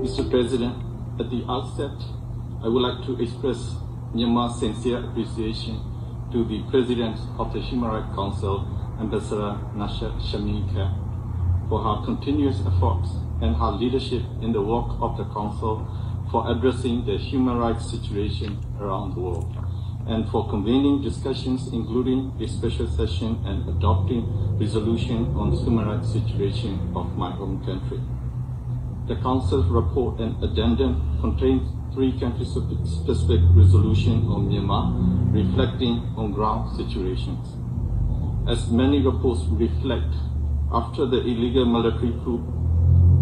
Mr. President, at the outset, I would like to express Myanmar's sincere appreciation to the President of the Human Rights Council, Ambassador Nazhat Shameem Khan, for her continuous efforts and her leadership in the work of the Council for addressing the human rights situation around the world, and for convening discussions including a special session and adopting resolution on the human rights situation of my home country. The Council's report and addendum contains three country-specific resolutions on Myanmar, reflecting on-ground situations. As many reports reflect, after the illegal military coup,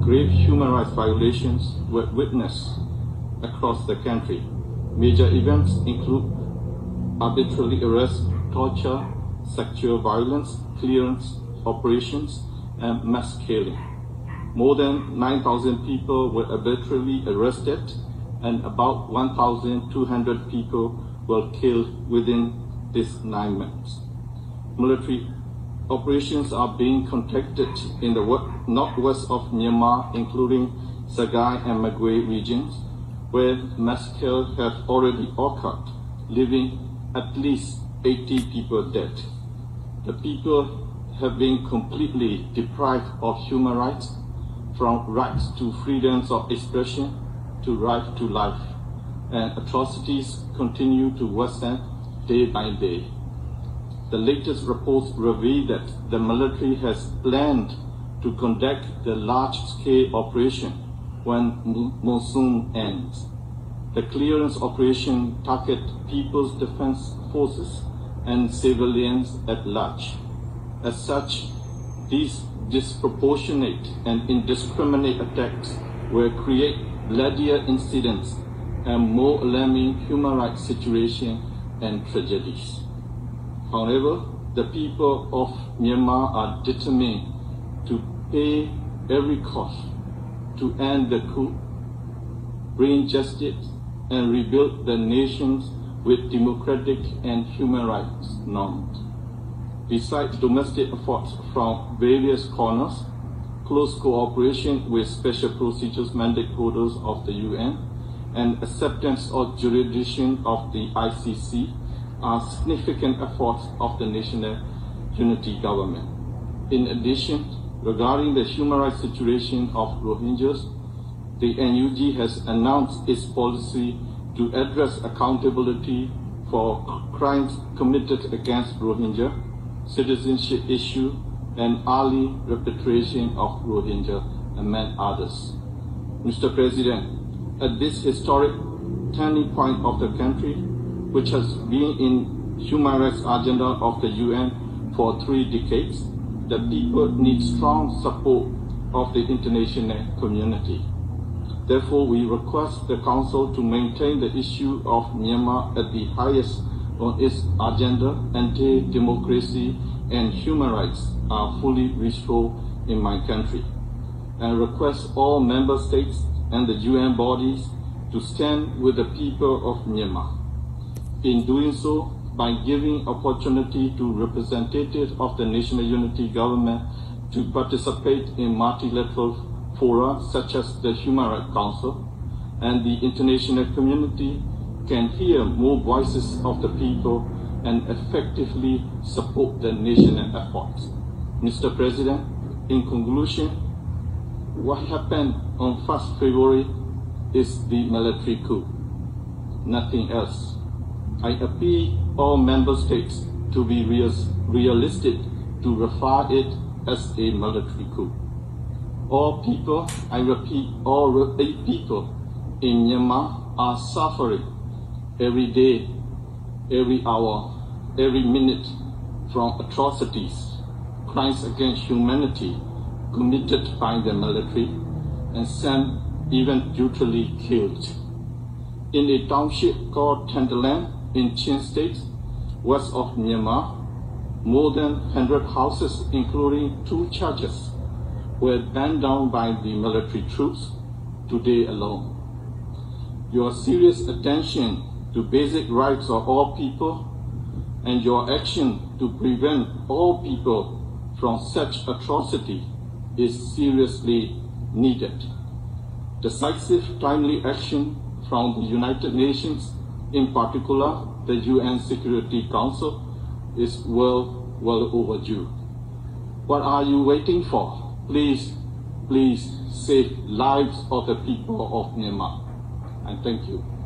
grave human rights violations were witnessed across the country. Major events include arbitrary arrest, torture, sexual violence, clearance operations, and mass killing. More than 9,000 people were arbitrarily arrested and about 1,200 people were killed within these nine months. Military operations are being conducted in the northwest of Myanmar, including Sagaing and Magway regions, where massacres have already occurred, leaving at least 80 people dead. The people have been completely deprived of human rights from rights to freedoms of expression to right to life, and atrocities continue to worsen day by day. The latest reports reveal that the military has planned to conduct the large-scale operation when monsoon ends. The clearance operation target People's Defense Forces and civilians at large. As such, these disproportionate and indiscriminate attacks will create bloodier incidents and more alarming human rights situation and tragedies. However, the people of Myanmar are determined to pay every cost to end the coup, bring justice, and rebuild the nations with democratic and human rights norms. Besides domestic efforts from various corners, close cooperation with special procedures mandate holders of the UN, and acceptance of jurisdiction of the ICC are significant efforts of the National Unity Government. In addition, regarding the human rights situation of Rohingyas, the NUG has announced its policy to address accountability for crimes committed against Rohingya citizenship issue, and early repatriation of Rohingya, among others. Mr. President, at this historic turning point of the country, which has been in human rights agenda of the UN for three decades, the people need strong support of the international community. Therefore, we request the Council to maintain the issue of Myanmar at the highest on its agenda, anti-democracy and human rights are fully restored in my country, and request all member states and the UN bodies to stand with the people of Myanmar. In doing so, by giving opportunity to representatives of the National Unity Government to participate in multilateral fora such as the Human Rights Council, and the international community can hear more voices of the people and effectively support the national efforts. Mr. President, in conclusion, what happened on 1st February is the military coup, nothing else. I appeal all member states to be real, realistic to refer it as a military coup. All people, I repeat, all eight people in Myanmar are suffering every day, every hour, every minute from atrocities, crimes against humanity committed by the military, and some even brutally killed. In a township called Thantlang in Chin State, west of Myanmar, more than 100 houses, including two churches, were gunned down by the military troops today alone. Your serious attention to basic rights of all people and your action to prevent all people from such atrocity is seriously needed. Decisive, timely action from the United Nations, in particular the UN Security Council, is well, well overdue. What are you waiting for? Please, please save lives of the people of Myanmar. And thank you.